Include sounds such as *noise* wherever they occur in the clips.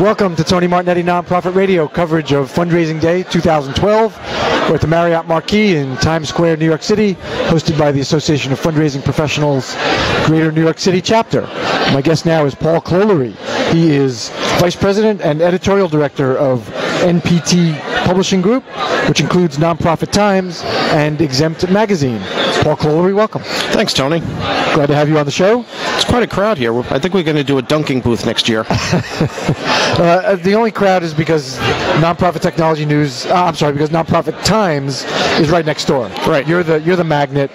Welcome to Tony Martignetti Nonprofit Radio coverage of Fundraising Day 2012. We're at the Marriott Marquis in Times Square, New York City, hosted by the Association of Fundraising Professionals Greater New York City chapter. My guest now is Paul Clolery. He is Vice President and Editorial Director of NPT Publishing Group, which includes Nonprofit Times and Exempt Magazine. Paul Clolery, welcome. Thanks, Tony. Glad to have you on the show. It's quite a crowd here. I think we're going to do a dunking booth next year. *laughs* Uh, the only crowd is because Nonprofit Technology News. Uh, I'm sorry, because Nonprofit Times is right next door. Right. You're the you're the magnet.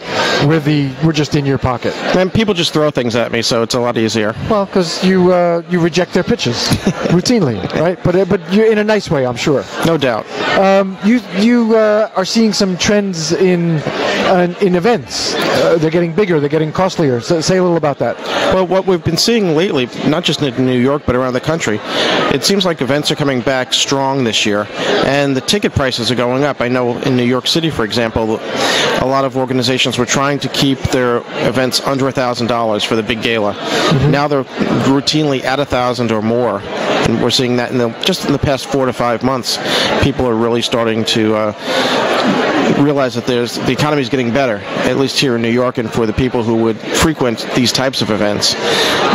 We're the we're just in your pocket. and people just throw things at me, so it's a lot easier. Well, because you uh, you reject their pitches *laughs* routinely, right? But uh, but you're in a nice way, I'm sure. No doubt. Um, you you uh, are seeing some trends in uh, in events. Uh, they're getting bigger. They're getting costlier. So say a little about that. Well, what we've been seeing lately, not just in New York, but around the country, it seems like events are coming back strong this year, and the ticket prices are going up. I know in New York City, for example, a lot of organizations were trying to keep their events under $1,000 for the big gala. Now they're routinely at a 1000 or more. And we're seeing that in the, just in the past four to five months, people are really starting to uh, realize that there's the economy is getting better, at least here in New York, and for the people who would frequent these types of events.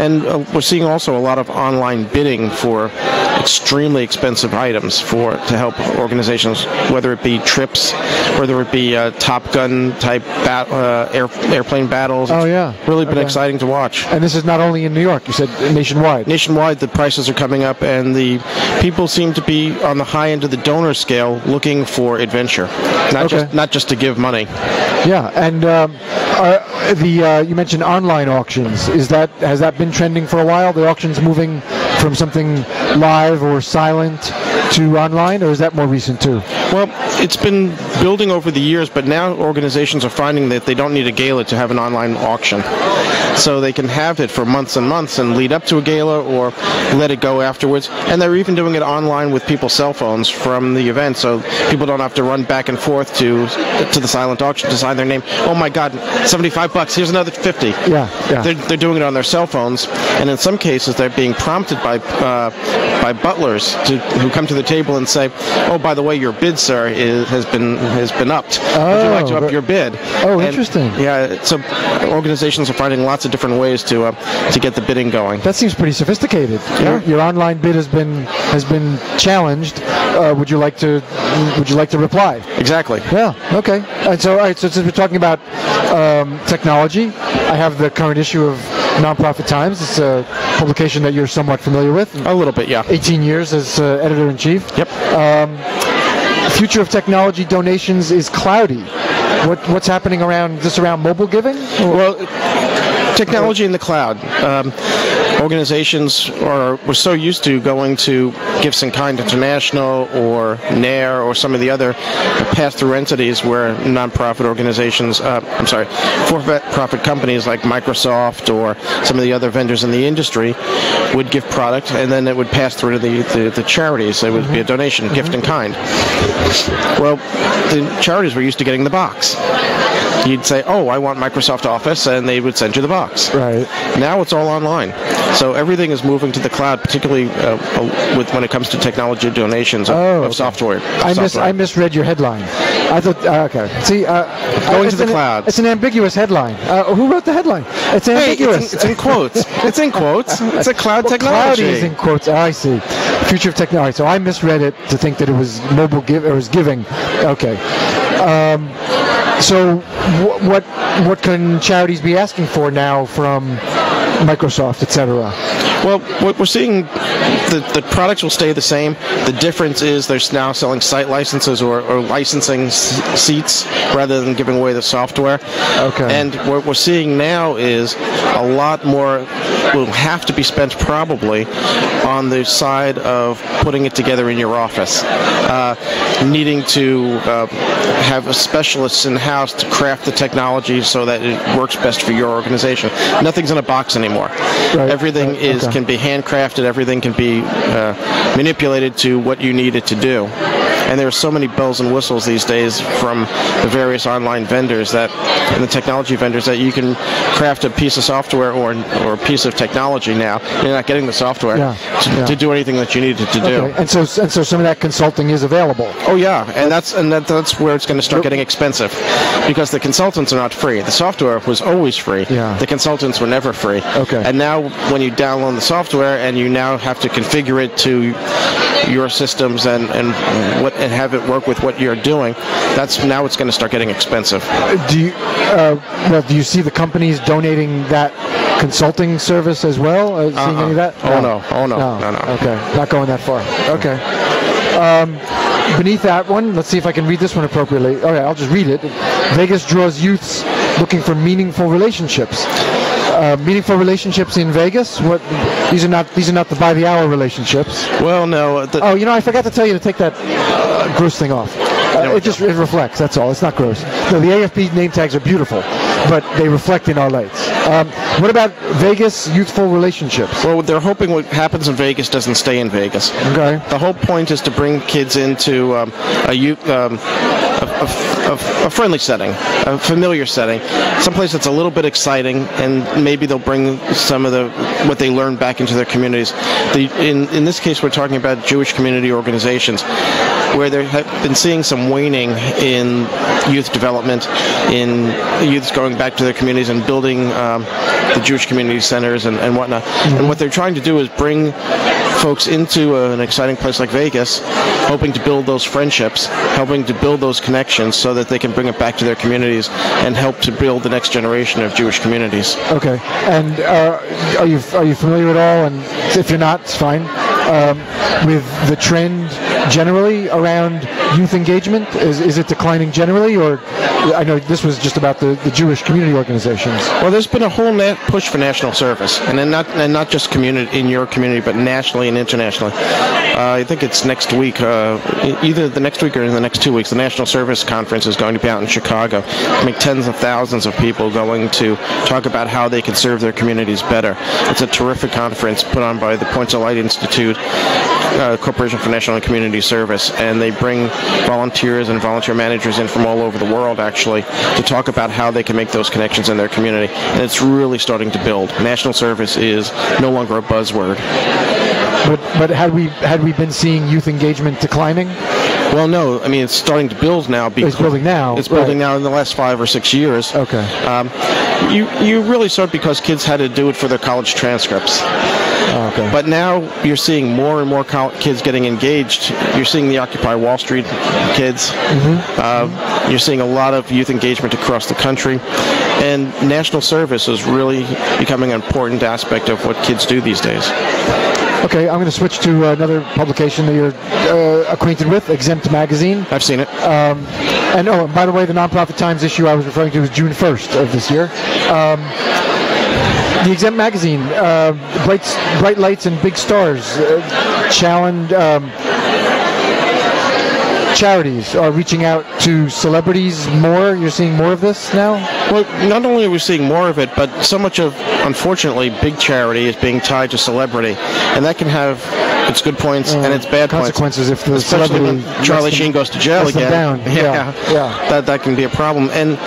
And uh, we're seeing also a lot of online bidding for extremely expensive items for to help organizations, whether it be trips, whether it be uh, Top Gun type bat, uh, air, airplane battles. Oh, yeah. really been Okay. exciting to watch. And this is not only in New York. You said nationwide. Nationwide, the prices are coming up, and the people seem to be on the high end of the donor scale, looking for adventure, not Okay. just not just to give money. Yeah, and um, are the uh, you mentioned online auctions. Is that has that been trending for a while? The auctions moving from something live or silent to online, or is that more recent too? Well, it's been building over the years, but now organizations are finding that they don't need a gala to have an online auction. So they can have it for months and months and lead up to a gala or let it go afterwards. And they're even doing it online with people's cell phones from the event, so people don't have to run back and forth to to the silent auction to sign their name. Oh my God, 75 bucks, here's another 50. Yeah, yeah. They're, they're doing it on their cell phones, and in some cases they're being prompted by uh, by butlers to, who come to the table and say, "Oh, by the way, your bid, sir, is, has been has been upped. Would you like to Oh, up your bid?" oh, And, interesting. Yeah, so organizations are finding lots of different ways to uh, to get the bidding going. That seems pretty sophisticated. Your, your online bid has been has been challenged. Uh, would you like to would you like to reply? Exactly. Yeah. Okay. And so, all right. So, since we're talking about um, technology, I have the current issue of Nonprofit Times. It's a publication that you're somewhat familiar with. A little bit, yeah. 18 years as uh, editor in chief. Yep. Future of technology donations is cloudy. What what's happening around just around mobile giving? Well, technology in the cloud. Um, organizations are were so used to going to Gifts in Kind International or NAIR or some of the other pass-through entities where nonprofit organizations, uh, I'm sorry, for-profit companies like Microsoft or some of the other vendors in the industry would give product and then it would pass through to the, the, the charities. It would be a donation, gift in kind. Well, the charities were used to getting the box. You'd say, "Oh, I want Microsoft Office," and they would send you the box. Right. Now it's all online, so everything is moving to the cloud, particularly uh, uh, with when it comes to technology donations of, Oh, of okay. software. I mis. I misread your headline. I thought uh, okay. See, uh, Going it's to the an- cloud. It's an ambiguous headline. Uh, who wrote the headline? It's Hey, it's ambiguous. in, it's in quotes. it's in quotes. *laughs* It's a cloud Well, technology. Cloudy is in quotes. Oh, I see. Future of technology. So I misread it to think that it was mobile give or was giving. Okay. Um, so wh- what what can charities be asking for now from Microsoft, etc.? Well, what we're seeing, the, the products will stay the same. The difference is they're now selling site licenses or, or licensing s- seats rather than giving away the software. Okay. And what we're seeing now is a lot more will have to be spent probably on the side of putting it together in your office, uh, needing to uh, have a specialist in house to craft the technology so that it works best for your organization. Nothing's in a box anymore. Everything right, is okay. can be handcrafted. Everything can be uh, manipulated to what you need it to do. And there are so many bells and whistles these days from the various online vendors that, and the technology vendors that you can craft a piece of software or or a piece of technology now. You're not getting the software Yeah, to, yeah. to do anything that you needed to do. Okay. And so and so some of that consulting is available. Oh yeah, and that's and that, that's where it's going to start getting expensive, because the consultants are not free. The software was always free. Yeah. The consultants were never free. Okay. And now when you download the software and you now have to configure it to your systems and and what and have it work with what you're doing, that's now it's going to start getting expensive. Do you uh, well? Do you see the companies donating that consulting service as well? Uh, seeing Uh-uh. any of that? Oh, no. Oh, no. No, no. Okay, not going that far. Okay. Um, beneath that one, let's see if I can read this one appropriately. Okay, I'll just read it. Vegas draws youths looking for meaningful relationships. Uh, meaningful relationships in Vegas. What? These are not. These are not the by the hour relationships. Well, no. The, Oh, you know, I forgot to tell you to take that uh, gross thing off. Uh, it just it reflects. That's all. It's not gross. No, the AFP name tags are beautiful, but they reflect in our lights. Um, what about Vegas youthful relationships? well, they're hoping what happens in Vegas doesn't stay in Vegas. Okay. The whole point is to bring kids into um, a, youth, um, a, a, a, friendly setting, a familiar setting, someplace that's a little bit exciting, and maybe they'll bring some of the what they learned back into their communities. The, in in this case, we're talking about Jewish community organizations, where they have been seeing some waning in youth development, in youths going back to their communities and building um, the Jewish community centers and, and whatnot. And what they're trying to do is bring folks into a, an exciting place like Vegas, hoping to build those friendships, helping to build those connections so that they can bring it back to their communities and help to build the next generation of Jewish communities. Okay. And uh, are you are you familiar at all? And if you're not, it's fine. Um, with the trend generally around youth engagement, is, is it declining generally, or I know this was just about the, the Jewish community organizations. Well, there's been a whole na- push for national service, and then not and not just community in your community, but nationally and internationally. Uh, I think it's next week, uh, either the next week or in the next two weeks. The National Service Conference is going to be out in Chicago. I mean, tens of thousands of people going to talk about how they can serve their communities better. It's a terrific conference put on by the Points of Light Institute, uh, Corporation for National and Community Service, and they bring volunteers and volunteer managers in from all over the world actually to talk about how they can make those connections in their community. And it's really starting to build. National service is no longer a buzzword. But but had we had we been seeing youth engagement declining? Well, no, I mean it's starting to build now. Because It's building now, It's building right. now in the last five or six years. Okay. Um, you you really start because kids had to do it for their college transcripts. Oh, okay. But now you're seeing more and more kids getting engaged. You're seeing the Occupy Wall Street kids. Uh, you're seeing a lot of youth engagement across the country. And national service is really becoming an important aspect of what kids do these days. Okay, I'm going to switch to another publication that you're uh, acquainted with, Exempt Magazine. I've seen it. And oh, and by the way, the Nonprofit Times issue I was referring to was June 1st of this year. Um, the Exempt Magazine, uh, bright, bright lights and big stars, uh, challenge. Um, charities are reaching out to celebrities more. You're seeing more of this now. Well, not only are we seeing more of it, but so much of, unfortunately, big charity is being tied to celebrity, and that can have its good points and its bad points. consequences if the Especially celebrity Charlie Sheen goes to jail again. down. *laughs* Yeah, yeah. That that can be a problem. And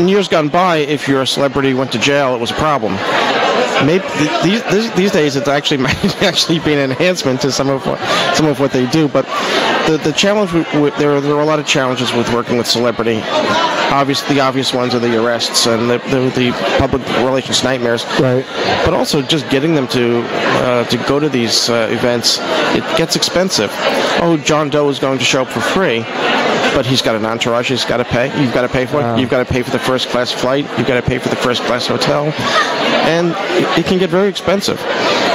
in years gone by, if you're a celebrity went to jail, it was a problem. Maybe these these, these days, it's actually *laughs* might actually be an enhancement to some of what some of what they do. But the the challenge there are, there are a lot of challenges with working with celebrity. Obvious, the obvious ones are the arrests and the, the, the public relations nightmares. Right. But also just getting them to uh, to go to these uh, events, it gets expensive. Oh, John Doe is going to show up for free, but he's got an entourage. He's got to pay. You've got to pay for it. Wow. You've got to pay for the first class flight. You've got to pay for the first class hotel, and it, can get very expensive.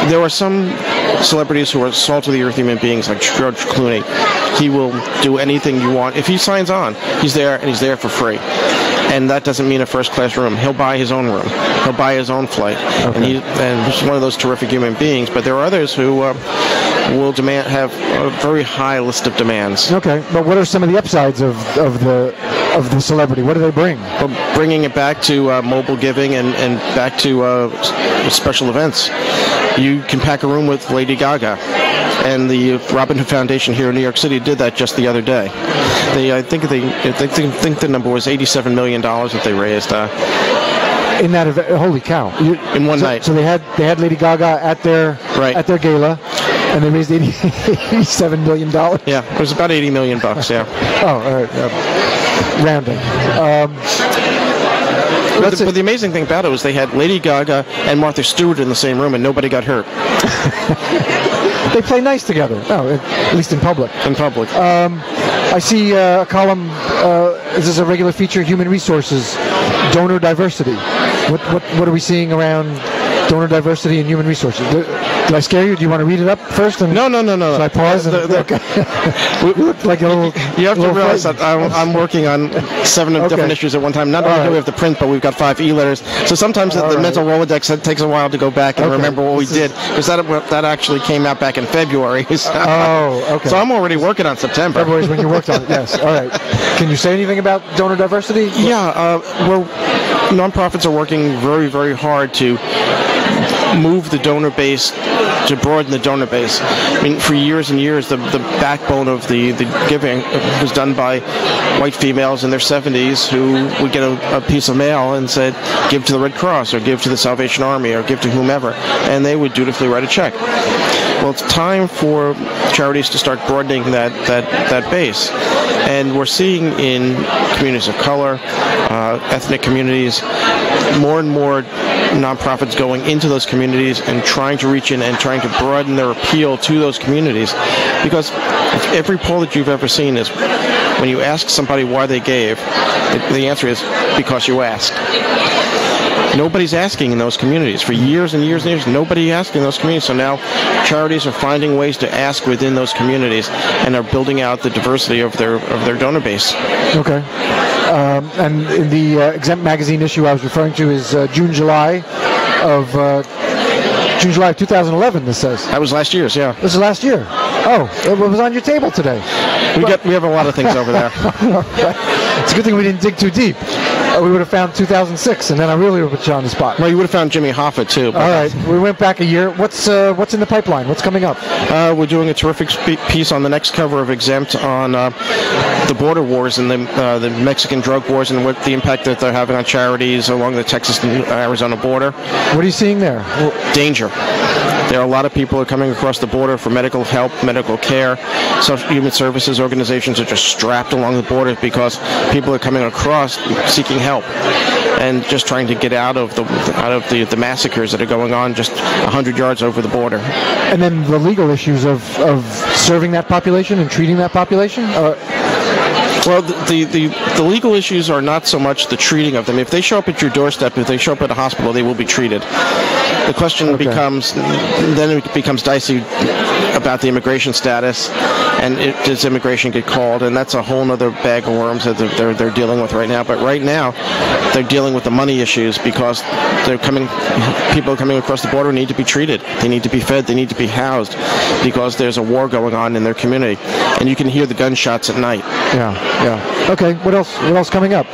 There are some celebrities who are salt of the earth human beings, like George Clooney. He will do anything you want. If he signs on, he's there and he's there for free. And that doesn't mean a first class room. He'll buy his own room. He'll buy his own flight. And, he, and he's one of those terrific human beings. But there are others who uh, will demand have a very high list of demands. Okay, but what are some of the upsides of, of the of the celebrity? What do they bring? But bringing it back to uh, mobile giving and, and back to uh, special events. You can pack a room with Lady Gaga. and the Robin Hood Foundation here in New York City did that just the other day. They, I think they, I think, think the number was 87 million dollars that they raised. Uh, in that event, holy cow! You, in one so, night. So they had they had Lady Gaga at their Right. at their gala, and they raised 80, *laughs* 87 million dollars. yeah, it was about 80 million bucks. Yeah. Oh, all right. Uh, rounding. Um, But the, but the amazing thing about it was they had Lady Gaga and Martha Stewart in the same room, and nobody got hurt *laughs* they play nice together. Oh, at least in public. in public. I see uh, a column. Uh, is this a regular feature? Human resources, donor diversity. What what what are we seeing around donor diversity and human resources? Did, I scare you? Do you want to read it up first? And no, no, no, no. Should I pause? The- the- okay. *laughs* look like a little. You have to little realize that. I'm, I'm working on seven Okay. different issues at one time. Not only do we have the print, but we've got five e-letters. So sometimes the, All the right. mental Rolodex it takes a while to go back and Okay. remember what we did because that that actually came out back in February. *laughs* So, Oh, okay. so I'm already working on September. February is when you worked on it. Yes. All right. Can you say anything about donor diversity? Yeah, uh, we're nonprofits are working very, very hard to move the donor base to broaden the donor base. I mean, for years and years, the, the backbone of the, the giving was done by white females in their 70s who would get a, a piece of mail and said, give to the Red Cross or give to the Salvation Army or give to whomever, and they would dutifully write a check. Well, it's time for charities to start broadening that, that, that base. And we're seeing in communities of color, uh, ethnic communities, more and more nonprofits going into those communities and trying to reach in and trying to broaden their appeal to those communities. Because every poll that you've ever seen is when you ask somebody why they gave, the, answer is because you asked. Nobody's asking in those communities. For years and years and years, nobody asked in those communities. So now charities are finding ways to ask within those communities and are building out the diversity of their of their donor base. Okay. Um, and in the uh, exempt magazine issue I was referring to is uh, June, July of uh, June, July of 2011. This says That was last year's, yeah. this is last year. Oh, it was on your table today. We got we have a lot of things over there. *laughs* It's a good thing we didn't dig too deep. We would have found 2006, and then I really would have put you on the spot. Well, you would have found Jimmy Hoffa too. All right, we went back a year. What's uh, what's in the pipeline? What's coming up? Uh, we're doing a terrific piece on the next cover of Exempt on uh, the border wars and the, uh, the Mexican drug wars and what the impact that they're having on charities along the Texas and Arizona border. What are you seeing there? Danger. There are a lot of people who are coming across the border for medical help, medical care. Social human services organizations are just strapped along the border because people are coming across seeking help and just trying to get out of the out of the, the massacres that are going on just 100 yards over the border. And then the legal issues of, of serving that population and treating that population. Uh, Well, the, the, the, legal issues are not so much the treating of them. If they show up at your doorstep, if they show up at a hospital, they will be treated. The question Okay. becomes, then it becomes dicey about the immigration status, and it, does immigration get called? And that's a whole other bag of worms that they're, they're, dealing with right now. But right now, they're dealing with the money issues because they're coming, people are coming across the border need to be treated. They need to be fed. They need to be housed because there's a war going on in their community, and you can hear the gunshots at night. yeah, yeah. Okay. What else? What else coming up?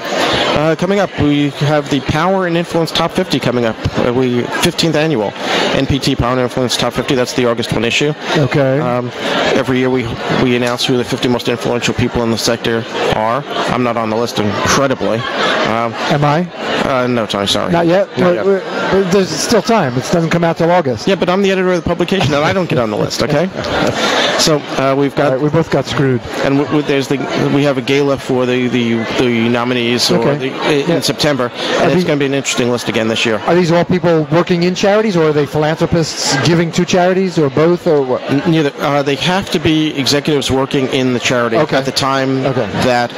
Uh, coming up, we have the Power and Influence Top 50 coming up. Uh, we 15th annual NPT Power and Influence Top 50. That's the August one issue. Okay. Um, every year we we announce who the 50 most influential people in the sector are. I'm not on the list, incredibly. Um, Am I? uh, no, Tony, sorry. Not yet. Not But- yet. but- but There's still time. It doesn't come out till August. Yeah, but I'm the editor of the publication, and I don't get on the list. Okay. *laughs* So uh, we've got right, we both got screwed. and w- w- there's the we have a gala for the the, the nominees or Okay. the, in Yeah. September, Are and it's going to be an interesting list again this year. Are these all people working in charities, or are they philanthropists giving to charities, or both, or what? Neither. Uh, they have to be executives working in the charity Okay. at the time Okay. that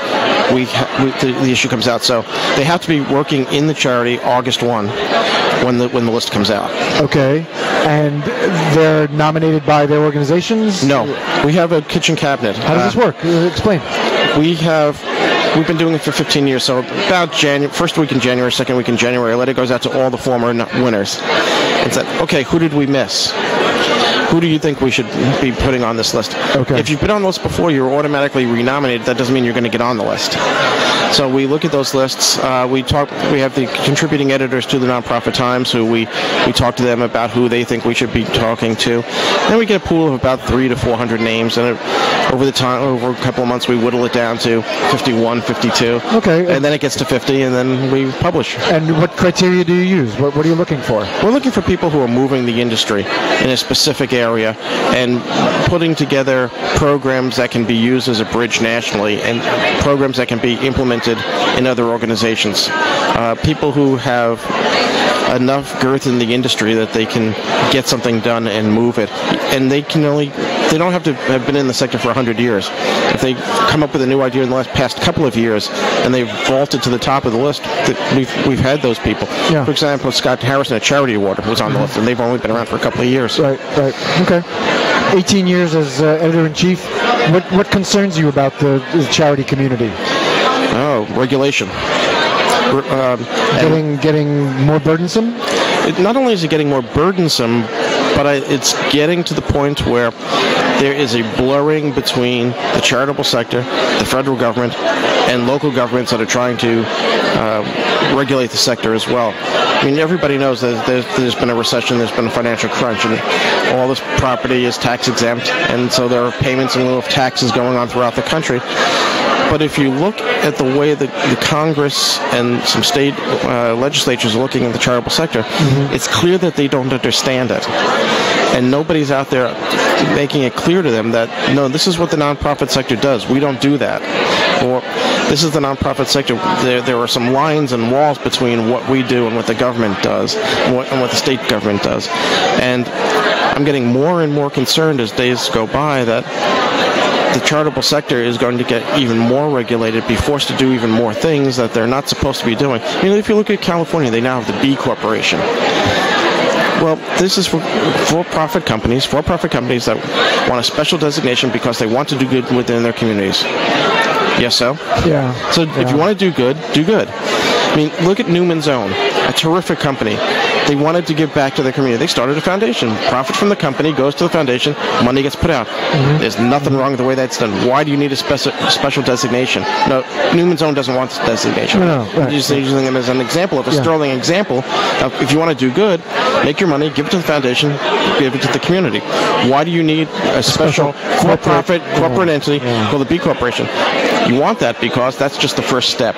we, ha- we the, the issue comes out. So they have to be working in the charity August one, when the when the list comes out. Okay, and they're nominated by their organizations. No, we have a kitchen cabinet. How does this work? Uh, Explain. We have. We've been doing it for 15 years, so about January, first week in January, second week in January, a letter goes out to all the former winners. It's that, okay, who did we miss? Who do you think we should be putting on this list? Okay. If you've been on the list before, you're automatically renominated. That doesn't mean you're going to get on the list. So we look at those lists. Uh, we talk. We have the contributing editors to the Nonprofit Times, who we we talk to them about who they think we should be talking to. Then we get a pool of about three to four hundred names, and it, over the time, over a couple of months, we whittle it down to 51, 52. Okay. And then it gets to 50, and then we publish. And what criteria do you use? What, what are you looking for? We're looking for people who are moving the industry in a specific area and putting together programs that can be used as a bridge nationally and programs that can be implemented in other organizations. Uh, people who have enough girth in the industry that they can get something done and move it. And they can only they don't have to have been in the sector for 100 years. If they come up with a new idea in the last past couple of years and they've vaulted to the top of the list, that we've we've had those people. Yeah. For example, Scott Harrison, a charity: water, was on the list, and they've only been around for a couple of years. Right, right. Okay. 18 years as uh, editor in chief. What what concerns you about the, the charity community? Oh, regulation. Um, Getting getting more burdensome? it, not only is it getting more burdensome, but I, it's getting to the point where there is a blurring between the charitable sector, the federal government, and local governments that are trying to uh, regulate the sector as well. I mean, everybody knows that there's, there's been a recession, there's been a financial crunch, and all this property is tax exempt, and so there are payments in lieu of taxes going on throughout the country. But if you look at the way that the Congress and some state uh, legislatures are looking at the charitable sector, it's clear that they don't understand it. And nobody's out there making it clear to them that, no, this is what the nonprofit sector does. We don't do that. Or this is the nonprofit sector. There, there are some lines and walls between what we do and what the government does, and what, and what the state government does. And I'm getting more and more concerned as days go by that the charitable sector is going to get even more regulated, be forced to do even more things that they're not supposed to be doing. You know, if you look at California, they now have the B Corporation. Well, this is for for-profit companies, for-profit companies that want a special designation because they want to do good within their communities. Yes, so? Yeah. So if you want to do good, do good. I mean, look at Newman's Own, a terrific company. They wanted to give back to their community. They started a foundation. Profit from the company goes to the foundation. Money gets put out. Mm-hmm. There's nothing wrong with the way that's done. Why do you need a speci- special designation? No, Newman's Own doesn't want this designation. No, no, right. I'm just using them as an example of a Yeah. sterling example. Of if you want to do good, make your money, give it to the foundation, give it to the community. Why do you need a special, Special for-profit corporate- corporate yeah, entity yeah. called the B Corporation? You want that because that's just the first step.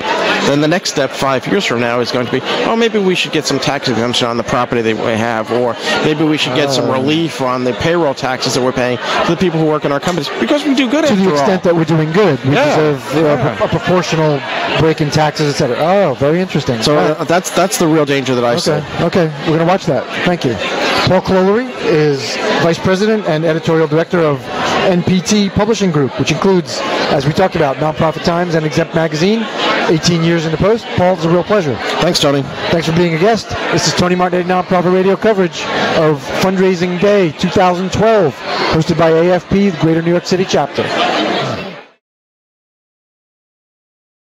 Then the next step, five years from now, is going to be, oh, maybe we should get some tax exemption on the property that we have, or maybe we should get Oh. some relief on the payroll taxes that we're paying for the people who work in our companies because we do good To the all. extent that we're doing good, we Yeah, deserve uh, yeah. a proportional break in taxes, etc. Oh, very interesting. So Uh, that's that's the real danger that I see. Okay, okay, we're going to watch that. Thank you. Paul Clolery is Vice President and Editorial Director of NPT Publishing Group, which includes, as we talked about, Nonprofit Times and Exempt Magazine. 18 years in the post. Paul, it's a real pleasure. Thanks, Tony. Thanks for being a guest. This is Tony Martignetti Nonprofit Radio coverage of Fundraising Day 2012, hosted by AFP, the Greater New York City chapter.